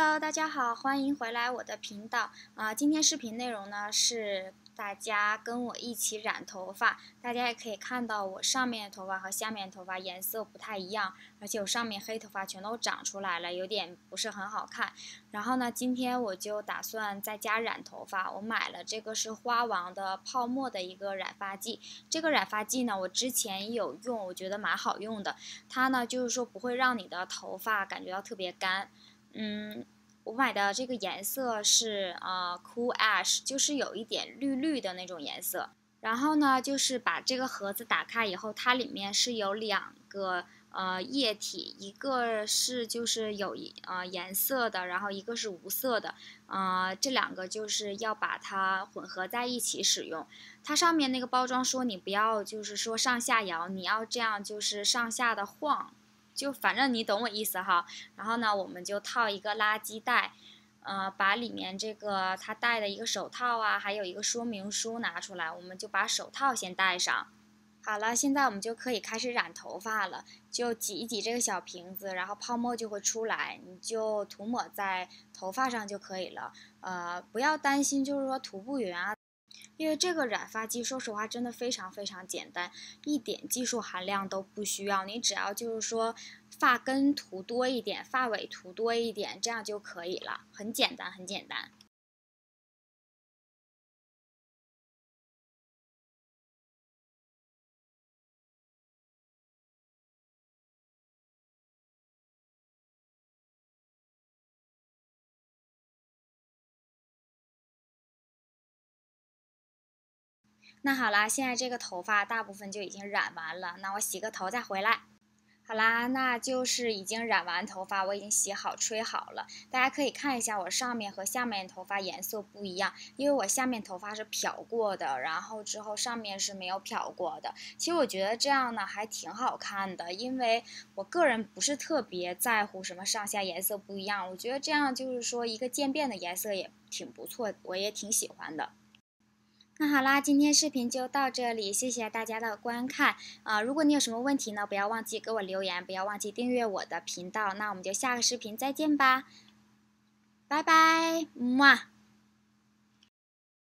Hello，大家好，欢迎回来我的频道啊、今天视频内容呢是大家跟我一起染头发，大家也可以看到我上面的头发和下面的头发颜色不太一样，而且我上面黑头发全都长出来了，有点不是很好看。然后呢，今天我就打算在家染头发，我买了这个是花王的泡沫的一个染发剂。这个染发剂呢，我之前有用，我觉得蛮好用的。它呢，就是说不会让你的头发感觉到特别干。嗯，我买的这个颜色是呃 Cool Ash，就是有一点绿绿的那种颜色。然后呢，就是把这个盒子打开以后，它里面是有两个呃液体，一个是就是有呃颜色的，然后一个是无色的。呃，这两个就是要把它混合在一起使用。它上面那个包装说你不要就是说上下摇，你要这样就是上下的晃。就反正你懂我意思哈，然后呢，我们就套一个垃圾袋，呃，把里面这个他戴的一个手套啊，还有一个说明书拿出来，我们就把手套先戴上。好了，现在我们就可以开始染头发了，就挤一挤这个小瓶子，然后泡沫就会出来，你就涂抹在头发上就可以了。呃，不要担心，就是说涂不匀啊。因为这个染发剂，说实话，真的非常非常简单，一点技术含量都不需要。你只要就是说发根涂多一点，发尾涂多一点，这样就可以了，很简单，很简单。那好啦，现在这个头发大部分就已经染完了，那我洗个头再回来。好啦，那就是已经染完头发，我已经洗好吹好了。大家可以看一下我上面和下面头发颜色不一样，因为我下面头发是漂过的，然后之后上面是没有漂过的。其实我觉得这样呢还挺好看的，因为我个人不是特别在乎什么上下颜色不一样，我觉得这样就是说一个渐变的颜色也挺不错，我也挺喜欢的。那好啦，今天视频就到这里，谢谢大家的观看啊！如果你有什么问题呢，不要忘记给我留言，不要忘记订阅我的频道。那我们就下个视频再见吧，拜拜，么。